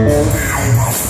Alma